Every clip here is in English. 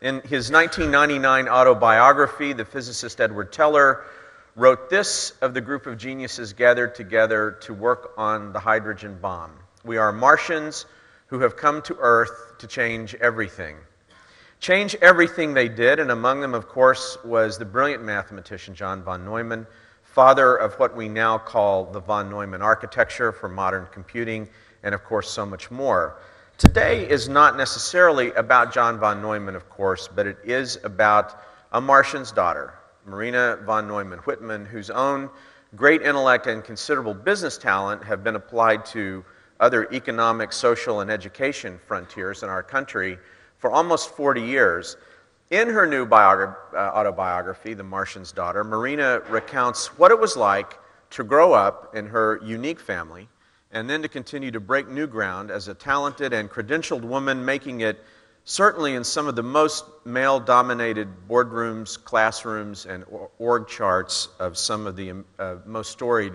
In his 1999 autobiography, the physicist Edward Teller wrote this of the group of geniuses gathered together to work on the hydrogen bomb We are Martians who have come to Earth to change everything. Change everything they did, and among them, of course, was the brilliant mathematician John von Neumann, father of what we now call the von Neumann architecture for modern computing, and of course, so much more. Today is not necessarily about John von Neumann, of course, but it is about a Martian's daughter, Marina von Neumann Whitman, whose own great intellect and considerable business talent have been applied to other economic, social, and education frontiers in our country for almost 40 years. In her new uh, autobiography, The Martian's Daughter, Marina recounts what it was like to grow up in her unique family and then to continue to break new ground as a talented and credentialed woman, making it certainly in some of the most male dominated boardrooms, classrooms, and org charts of some of the uh, most storied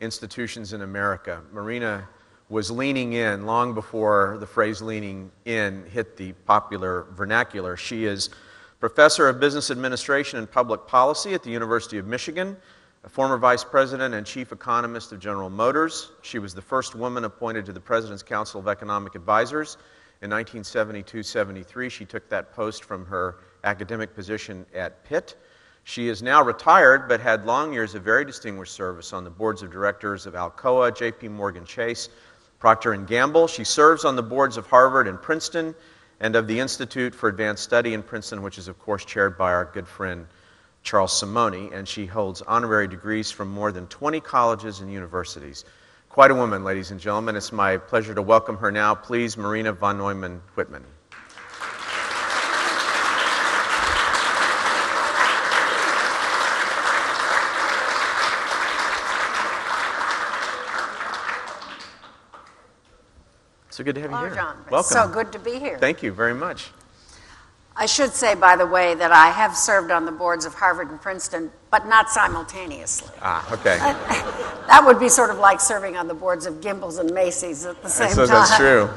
institutions in America. Marina was leaning in long before the phrase leaning in hit the popular vernacular. She is professor of business administration and public policy at the University of Michigan a former vice president and chief economist of General Motors. She was the first woman appointed to the President's Council of Economic Advisors. In 1972 73, she took that post from her academic position at Pitt. She is now retired, but had long years of very distinguished service on the boards of directors of Alcoa, J.P. Morgan Chase, Procter & Gamble. She serves on the boards of Harvard and Princeton and of the Institute for Advanced Study in Princeton, which is, of course, chaired by our good friend Charles Simonyi, and she holds honorary degrees from more than 20 colleges and universities. Quite a woman, ladies and gentlemen. It's my pleasure to welcome her now. Please, Marina von Neumann Whitman. So good to have Hello, you here. John. Welcome. It's so good to be here. Thank you very much. I should say, by the way, that I have served on the boards of Harvard and Princeton, but not simultaneously. Ah, okay. That would be sort of like serving on the boards of Gimbels and Macy's at the same so time. that's true.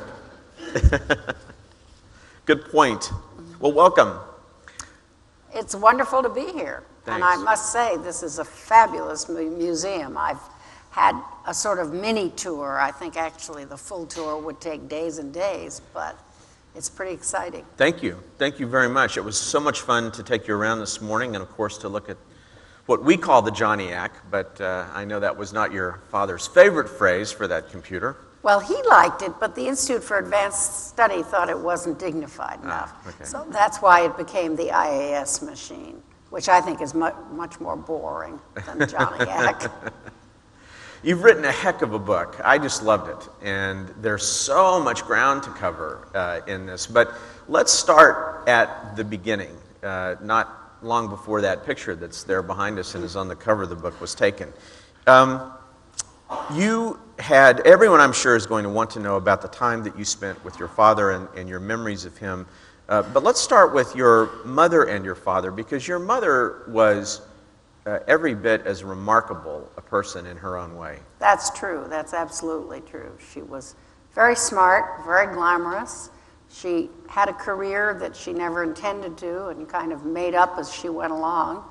Good point. Well, welcome. It's wonderful to be here. And I must say, this is a fabulous mu- museum. I've had a sort of mini tour. I think actually the full tour would take days and days, but it's pretty exciting. Thank you. Thank you very much. It was so much fun to take you around this morning and, of course, to look at what we call the JOHNNIAC, but uh, I know that was not your father's favorite phrase for that computer. Well, he liked it, but the Institute for Advanced Study thought it wasn't dignified enough. Ah, okay. So that's why it became the IAS machine, which I think is mu- much more boring than Johnny Ack. You've written a heck of a book. I just loved it. And there's so much ground to cover uh, in this. But let's start at the beginning, uh, not long before that picture that's there behind us and is on the cover of the book was taken. Um, you had, everyone I'm sure is going to want to know about the time that you spent with your father and, and your memories of him. Uh, but let's start with your mother and your father because your mother was uh, every bit as remarkable a person in her own way. That's true. That's absolutely true. She was very smart, very glamorous. She had a career that she never intended to and kind of made up as she went along.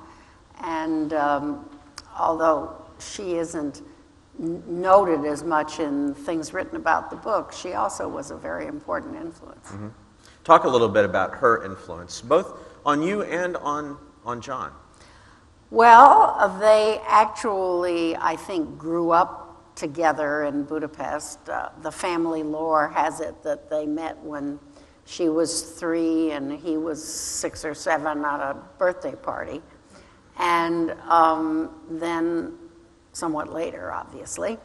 And um, although she isn't noted as much in things written about the book, she also was a very important influence. Talk a little bit about her influence, both on you and on, on John. Well, they actually, I think, grew up together in Budapest. Uh, the family lore has it that they met when she was three and he was six or seven at a birthday party. And um, then, somewhat later, obviously,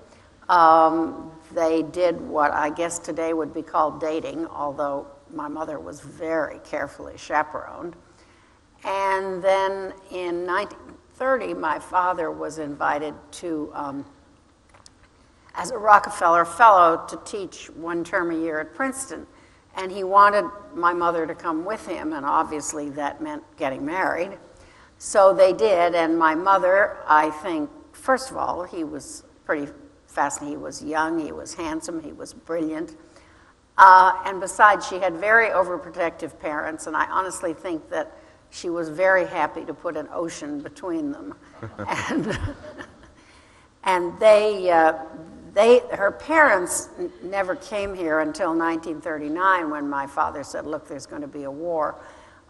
um, they did what I guess today would be called dating, although my mother was very carefully chaperoned. And then in 1930, my father was invited to, um, as a Rockefeller Fellow, to teach one term a year at Princeton. And he wanted my mother to come with him, and obviously that meant getting married. So they did, and my mother, I think, first of all, he was pretty fascinating. He was young, he was handsome, he was brilliant. Uh, and besides, she had very overprotective parents, and I honestly think that she was very happy to put an ocean between them. and, and they, uh, they, her parents n- never came here until 1939 when my father said, Look, there's going to be a war.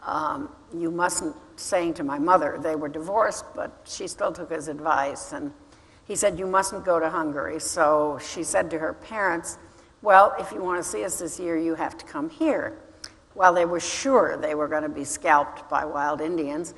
Um, you mustn't, saying to my mother, they were divorced, but she still took his advice. And he said, You mustn't go to Hungary. So she said to her parents, Well, if you want to see us this year, you have to come here. Well, they were sure they were going to be scalped by wild Indians,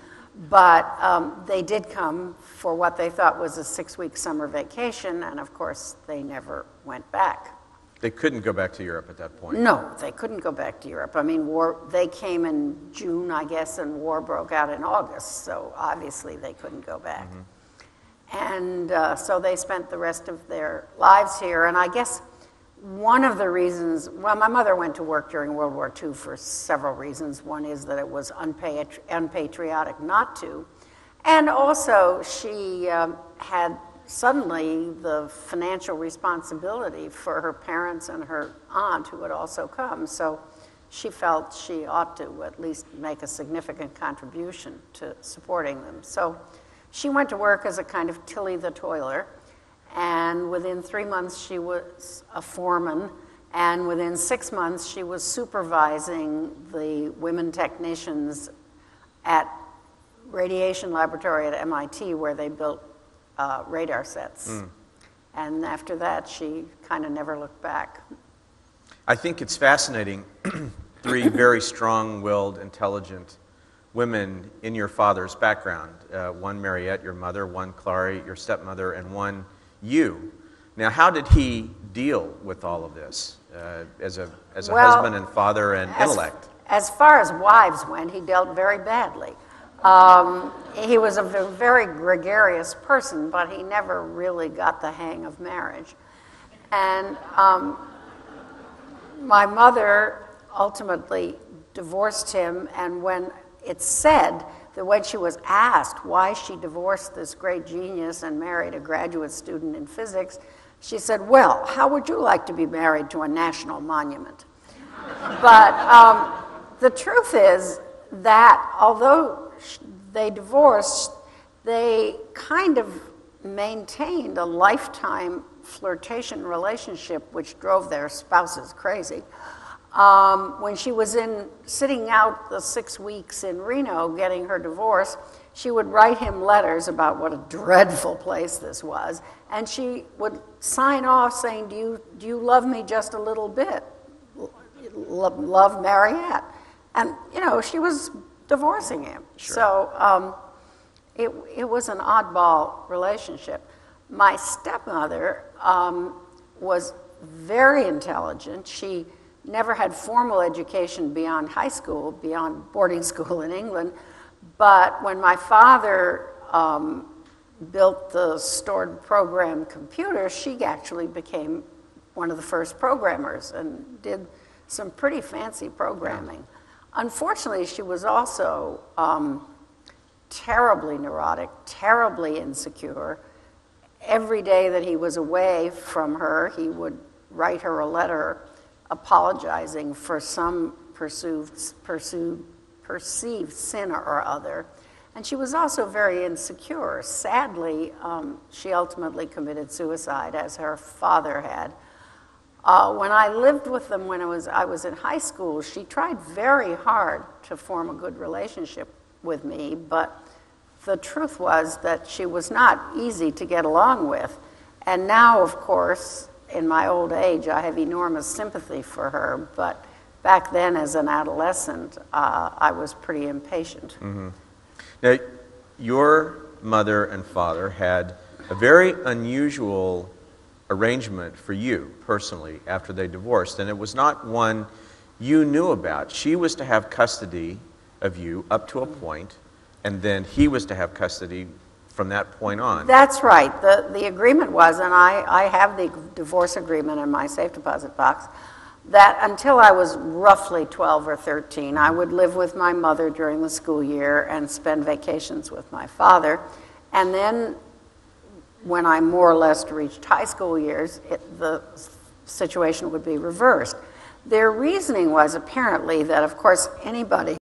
but um, they did come for what they thought was a six week summer vacation, and of course, they never went back. They couldn't go back to Europe at that point. No, they couldn't go back to Europe. I mean, war, they came in June, I guess, and war broke out in August, so obviously they couldn't go back. And uh, so they spent the rest of their lives here. And I guess one of the reasons, well, my mother went to work during World War II for several reasons. One is that it was unpatri- unpatriotic not to. And also, she um, had suddenly the financial responsibility for her parents and her aunt, who had also come. So she felt she ought to at least make a significant contribution to supporting them. So she went to work as a kind of Tillie the Toiler, and within three months she was a foreman, and within six months she was supervising the women technicians at radiation laboratory at MIT where they built uh, radar sets. And after that, she kind of never looked back. I think it's fascinating. Three very strong willed, intelligent women in your father's background uh, one Mariette, your mother, one Clary, your stepmother, and one you. Now, how did he deal with all of this uh, as a, as a Well, husband and father and As- intellect? As far as wives went, he dealt very badly. Um, he was a very gregarious person, but he never really got the hang of marriage. And um, my mother ultimately divorced him, and when it's said that when she was asked why she divorced this great genius and married a graduate student in physics, she said, Well, how would you like to be married to a national monument? But um, the truth is that although they divorced, they kind of maintained a lifetime flirtation relationship which drove their spouses crazy. Um, when she was in sitting out the six weeks in Reno getting her divorce, she would write him letters about what a dreadful place this was, and she would sign off saying, "Do you do you love me just a little bit?" Love, love Mariette, and you know she was divorcing him. So um, it it was an oddball relationship. My stepmother um, was very intelligent. She never had formal education beyond high school, beyond boarding school in England. But when my father um, built the stored program computer, she actually became one of the first programmers and did some pretty fancy programming. Unfortunately, she was also um, terribly neurotic, terribly insecure. Every day that he was away from her, he would write her a letter apologizing for some pursued, pursued, perceived sin or other. And she was also very insecure. Sadly, um, she ultimately committed suicide, as her father had. Uh, when I lived with them when I was, I was in high school, she tried very hard to form a good relationship with me, but the truth was that she was not easy to get along with. And now, of course, in my old age, I have enormous sympathy for her, but back then, as an adolescent, uh, I was pretty impatient. Mm-hmm. Now, your mother and father had a very unusual arrangement for you personally after they divorced, and it was not one you knew about. She was to have custody of you up to a point, and then he was to have custody from that point on. That's right. The, the agreement was, and I, I have the divorce agreement in my safe deposit box, that until I was roughly 12 or 13, I would live with my mother during the school year and spend vacations with my father. And then, when I more or less reached high school years, it, the situation would be reversed. their reasoning was apparently that, of course, anybody